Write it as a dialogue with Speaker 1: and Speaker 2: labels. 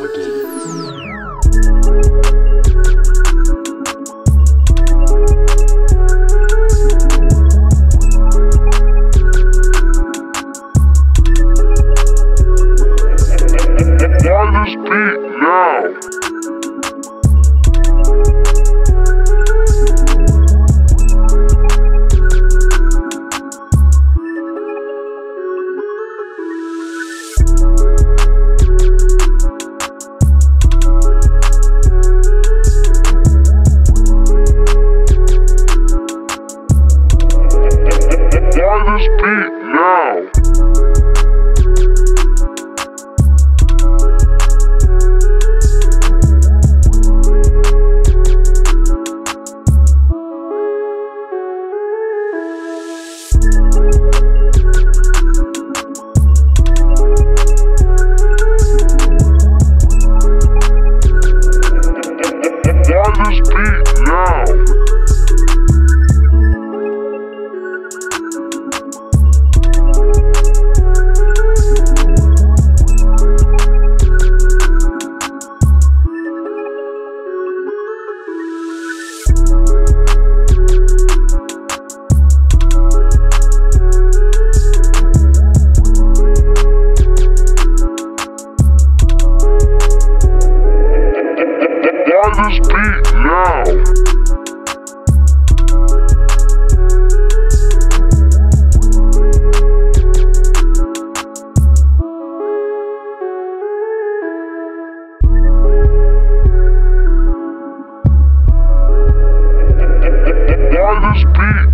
Speaker 1: Recordings. On this beat now! Why this beat now? Why this beat?